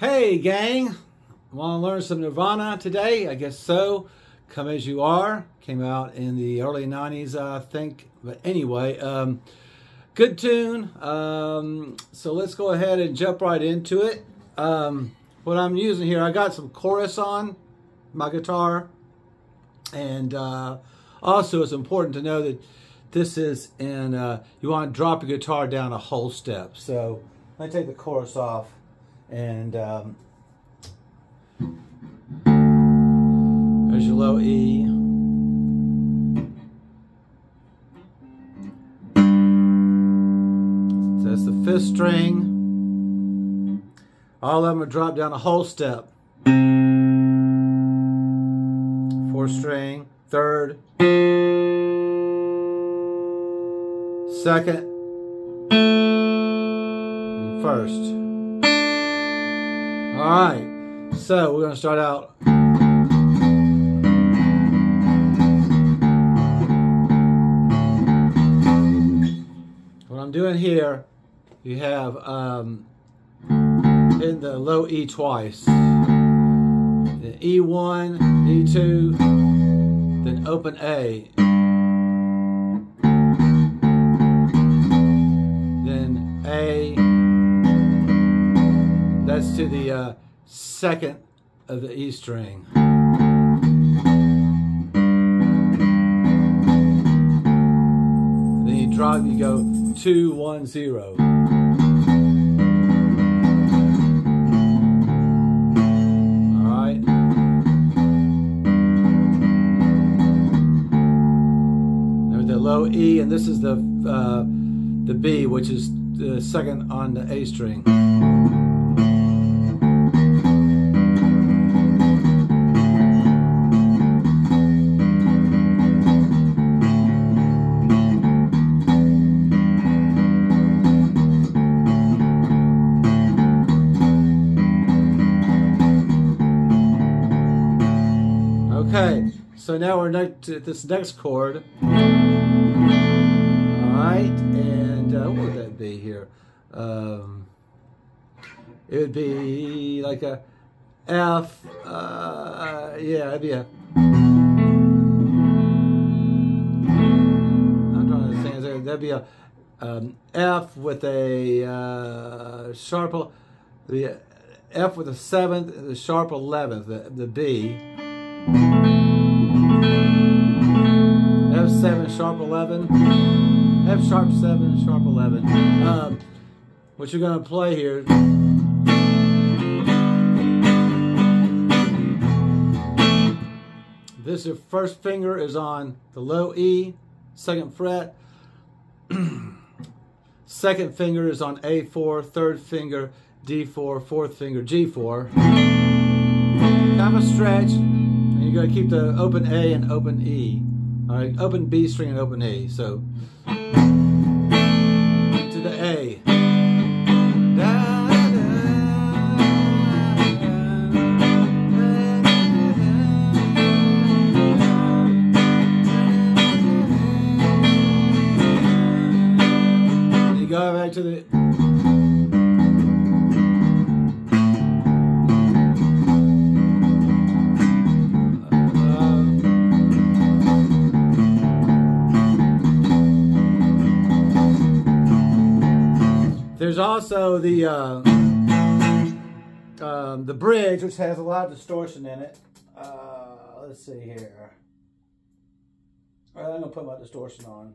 Hey, gang. Want to learn some Nirvana today? I guess so. Come As You Are came out in the early 90s, I think. But anyway, um, good tune. Um, so let's go ahead and jump right into it. Um, what I'm using here, I got some chorus on my guitar. And uh, also, it's important to know that this is in, uh, you want to drop your guitar down a whole step. So let me take the chorus off and um, there's your low E. So that's the fifth string. All of them are dropped down a whole step. Fourth string, third, second, and first. All right, so we're going to start out. What I'm doing here, you have um, in the low E twice. Then E1, E2, then open A. Then A, that's to the uh, second of the E string. Then you drop, you go two, one, zero. Low E, and this is the uh, the B, which is the second on the A string. Okay, so now we're next to this next chord. All right, and uh, what would that be here? Um, it would be like a F. Uh, yeah, it'd be a. I'm trying to there- That'd be a um, F with a uh, sharp. The F with a seventh, the sharp eleventh, the, the B. F7 sharp 11, F sharp 7 sharp 11. Um, what you're going to play here. This your first finger is on the low E, second fret. second finger is on A4, third finger D4, fourth finger G4. Kind of a stretch. And you're going to keep the open A and open E. All right, open B string and open A. So to the A. You go back to the There's also the uh, um, the bridge, which has a lot of distortion in it. Uh, let's see here. All right, I'm gonna put my distortion on.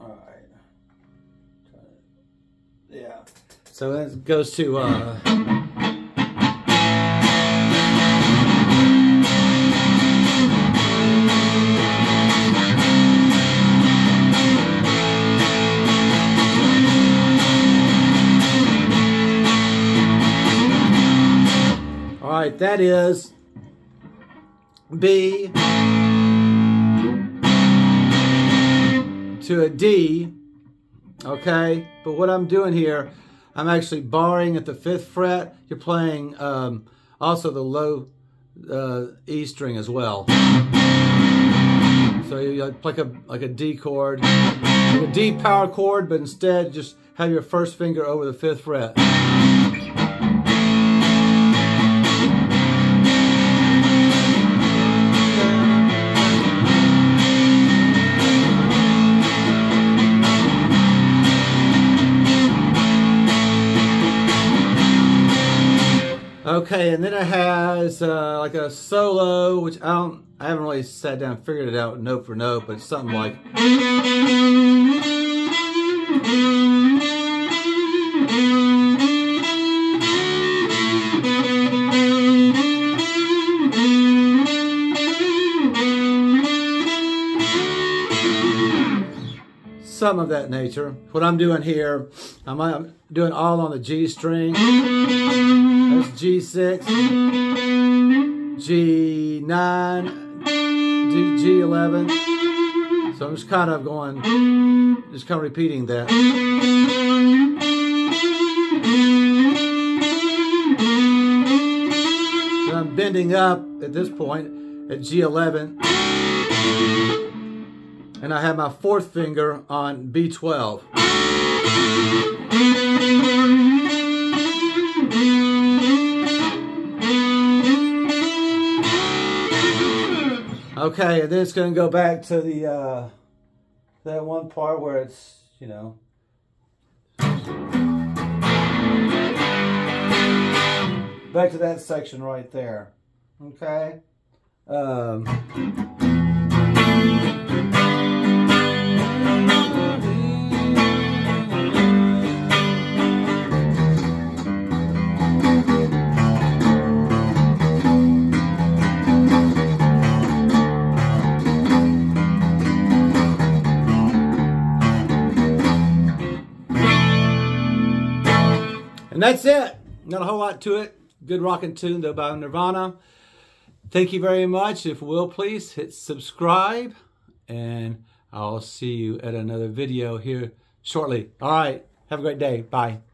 All right. Yeah. So it goes to. Uh, right, that is B to a D, okay? But what I'm doing here, I'm actually barring at the fifth fret. You're playing um, also the low uh, E string as well. So you like like a like a D chord, like a D power chord, but instead just have your first finger over the fifth fret. Okay, and then it has uh, like a solo, which I don't, I haven't really sat down figured it out note for note, but it's something like. some of that nature. What I'm doing here, I'm, I'm doing all on the G string. That's G6, G9, G11. So I'm just kind of going, just kind of repeating that. I'm bending up at this point at G11 and I have my fourth finger on B12. Okay, and then it's going to go back to the uh, that one part where it's, you know, back to that section right there. Okay. Um, And that's it. Not a whole lot to it. Good rocking tune though by Nirvana. Thank you very much. If you will, please hit subscribe. And I'll see you at another video here shortly. All right. Have a great day. Bye.